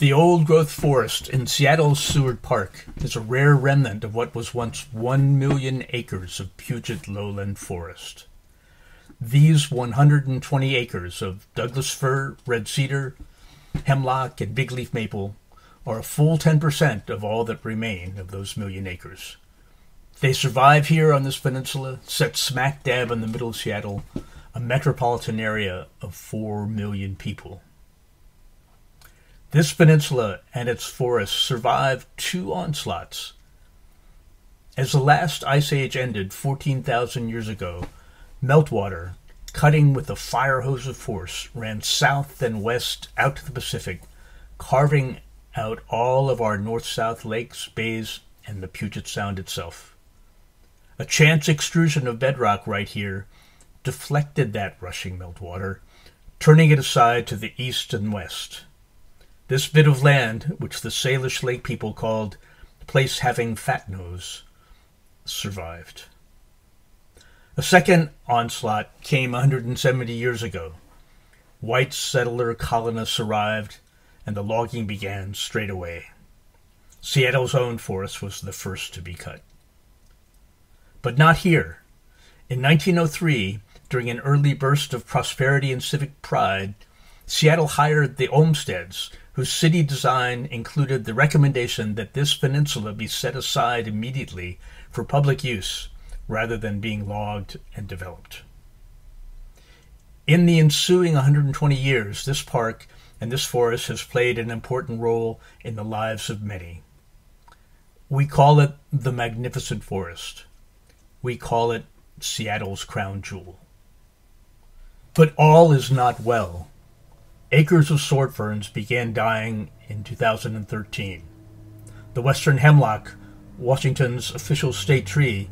The old growth forest in Seattle's Seward Park is a rare remnant of what was once one million acres of Puget lowland forest. These 120 acres of Douglas fir, red cedar, hemlock, and big leaf maple are a full 10% of all that remain of those million acres. They survive here on this peninsula, set smack dab in the middle of Seattle, a metropolitan area of 4 million people. This peninsula and its forests survived two onslaughts. As the last ice age ended 14,000 years ago, meltwater, cutting with a fire hose of force, ran south and west out to the Pacific, carving out all of our north south lakes, bays, and the Puget Sound itself. A chance extrusion of bedrock right here deflected that rushing meltwater, turning it aside to the east and west. This bit of land, which the Salish Lake people called Place Having Fat Nose, survived. A second onslaught came 170 years ago. White settler colonists arrived, and the logging began straight away. Seattle's own forest was the first to be cut. But not here. In 1903, during an early burst of prosperity and civic pride, Seattle hired the Olmsteds whose city design included the recommendation that this peninsula be set aside immediately for public use rather than being logged and developed. In the ensuing 120 years, this park and this forest has played an important role in the lives of many. We call it the Magnificent Forest. We call it Seattle's crown jewel. But all is not well Acres of sword ferns began dying in 2013. The western hemlock, Washington's official state tree,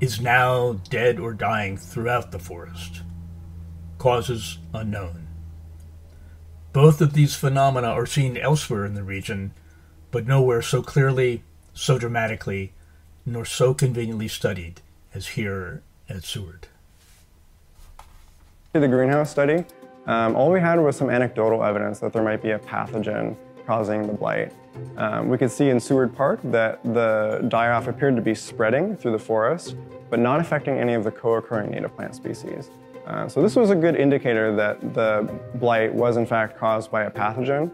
is now dead or dying throughout the forest. Causes unknown. Both of these phenomena are seen elsewhere in the region, but nowhere so clearly, so dramatically, nor so conveniently studied as here at Seward. The greenhouse study um, all we had was some anecdotal evidence that there might be a pathogen causing the blight. Um, we could see in Seward Park that the die-off appeared to be spreading through the forest, but not affecting any of the co-occurring native plant species. Uh, so this was a good indicator that the blight was in fact caused by a pathogen,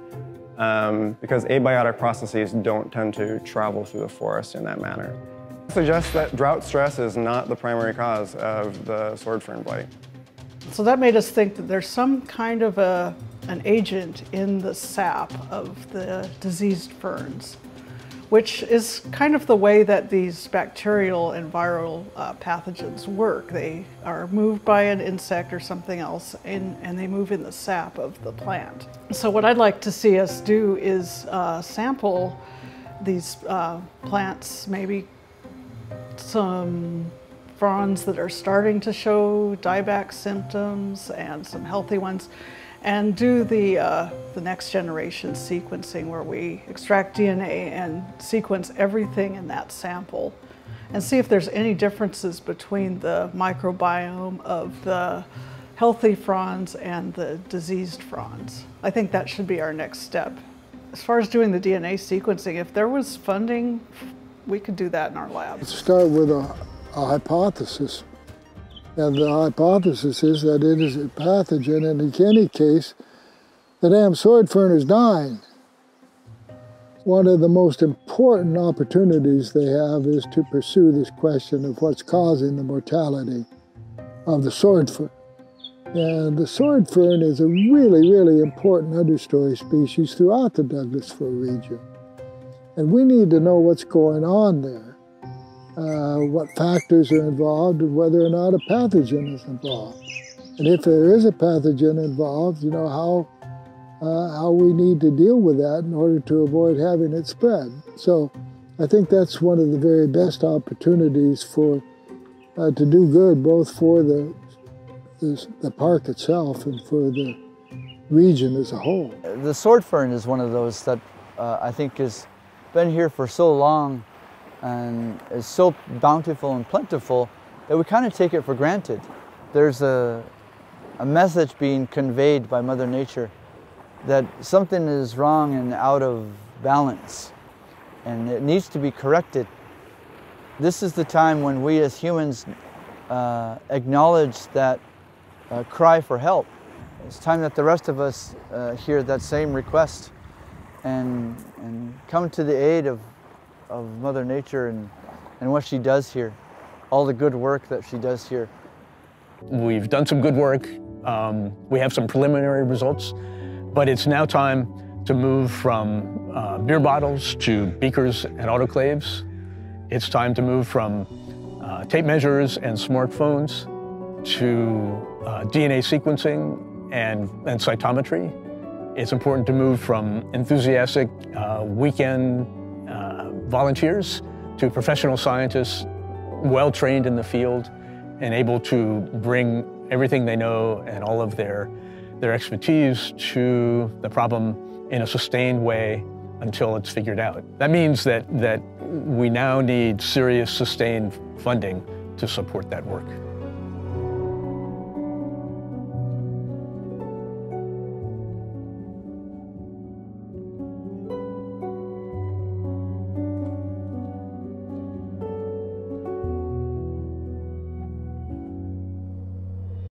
um, because abiotic processes don't tend to travel through the forest in that manner. It suggests that drought stress is not the primary cause of the sword fern blight. So that made us think that there's some kind of a, an agent in the sap of the diseased ferns, which is kind of the way that these bacterial and viral uh, pathogens work. They are moved by an insect or something else and, and they move in the sap of the plant. So what I'd like to see us do is uh, sample these uh, plants, maybe some fronds that are starting to show dieback symptoms and some healthy ones and do the, uh, the next generation sequencing where we extract DNA and sequence everything in that sample and see if there's any differences between the microbiome of the healthy fronds and the diseased fronds. I think that should be our next step. As far as doing the DNA sequencing, if there was funding, we could do that in our lab. Start with a a hypothesis. And the hypothesis is that it is a pathogen, and in any case, the damn sword fern is dying. One of the most important opportunities they have is to pursue this question of what's causing the mortality of the sword fern. And the sword fern is a really, really important understory species throughout the Douglas fir region. And we need to know what's going on there uh, what factors are involved and whether or not a pathogen is involved. And if there is a pathogen involved, you know, how, uh, how we need to deal with that in order to avoid having it spread. So I think that's one of the very best opportunities for uh, to do good, both for the, the, the park itself and for the region as a whole. The sword fern is one of those that uh, I think has been here for so long and is so bountiful and plentiful that we kind of take it for granted. There's a, a message being conveyed by Mother Nature that something is wrong and out of balance and it needs to be corrected. This is the time when we as humans uh, acknowledge that uh, cry for help. It's time that the rest of us uh, hear that same request and, and come to the aid of, of Mother Nature and, and what she does here, all the good work that she does here. We've done some good work. Um, we have some preliminary results, but it's now time to move from uh, beer bottles to beakers and autoclaves. It's time to move from uh, tape measures and smartphones to uh, DNA sequencing and, and cytometry. It's important to move from enthusiastic uh, weekend volunteers to professional scientists well trained in the field and able to bring everything they know and all of their, their expertise to the problem in a sustained way until it's figured out. That means that, that we now need serious sustained funding to support that work.